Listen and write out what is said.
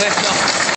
that's not.